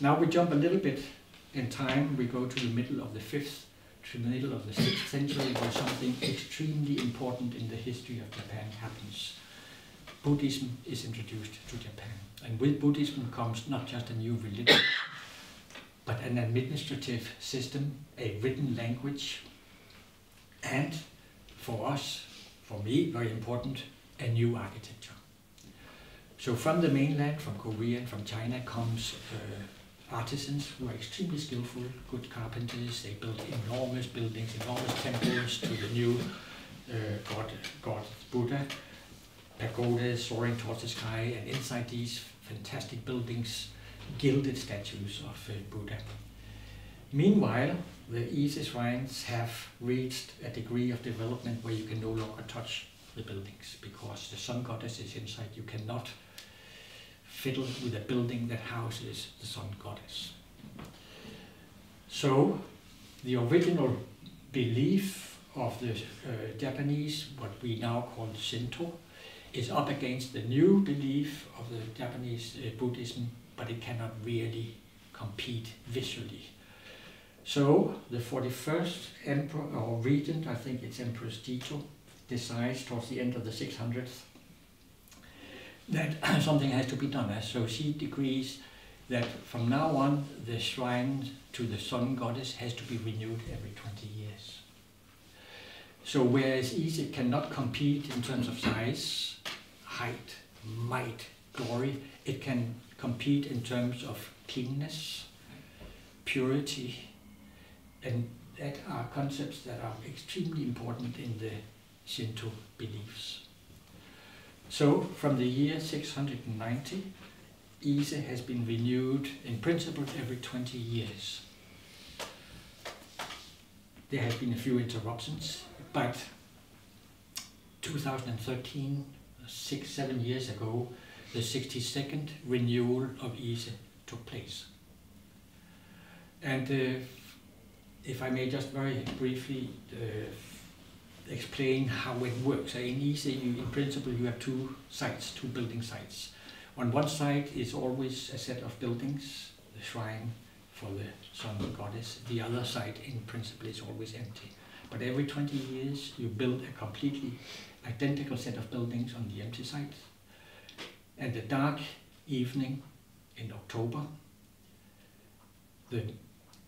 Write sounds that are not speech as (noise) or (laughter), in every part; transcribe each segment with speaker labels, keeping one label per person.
Speaker 1: Now we jump a little bit in time. We go to the middle of the fifth to the middle of the sixth century, where something extremely important in the history of Japan happens. Buddhism is introduced to Japan, and with Buddhism comes not just a new religion, but an administrative system, a written language, and for us, for me, very important, a new architecture. So from the mainland, from Korea and from China comes uh, artisans who are extremely skillful, good carpenters. They built enormous buildings, enormous temples to the new uh, god, god Buddha, pagodas soaring towards the sky, and inside these fantastic buildings, gilded statues of uh, Buddha. Meanwhile, the Ise shrines have reached a degree of development where you can no longer touch the buildings because the sun goddess is inside. You cannot fiddle with a building that houses the sun goddess. So, the original belief of the uh, Japanese, what we now call Shinto, is up against the new belief of the Japanese uh, Buddhism, but it cannot really compete visually. So the 41st emperor or regent, I think it's Empress Jito, decides towards the end of the 600s that (clears throat) something has to be done. So she decrees that from now on the shrine to the sun goddess has to be renewed every 20 years. So whereas Ise cannot compete in terms of size, height, might, glory, it can compete in terms of cleanness, purity, and that are concepts that are extremely important in the Shinto beliefs. So from the year 690, Ise has been renewed in principle every 20 years. There have been a few interruptions, but 2013, six, seven years ago, the 62nd renewal of Ise took place. And uh, if I may just very briefly uh, explain how it works. Uh, in Ise, you, in principle, you have two sites, two building sites. On one side is always a set of buildings, the shrine for the sun goddess. The other side, in principle, is always empty. But every 20 years, you build a completely identical set of buildings on the empty site. And the dark evening in October, the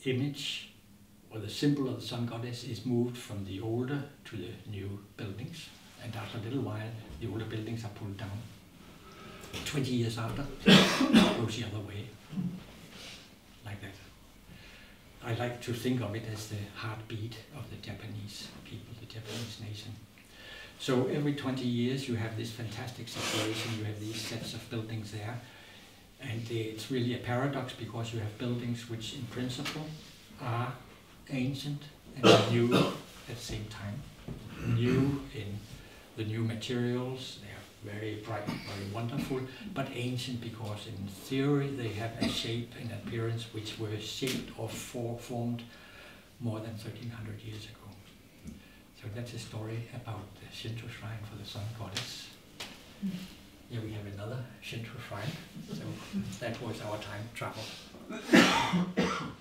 Speaker 1: image or the symbol of the sun goddess is moved from the older to the new buildings. And after a little while, the older buildings are pulled down. 20 years after, it goes the other way. Like that. I like to think of it as the heartbeat of the Japanese people, the Japanese nation. So every 20 years you have this fantastic situation, you have these sets of buildings there, and it's really a paradox because you have buildings which in principle are ancient and (coughs) new at the same time. New in the new materials, they are very bright, very wonderful, but ancient because in theory they have a shape and appearance which were shaped or for formed more than 1300 years ago. So that's a story about the Shinto shrine for the sun goddess. Hmm. Here we have another Shinto shrine. So (laughs) that was our time travel. (coughs) (coughs)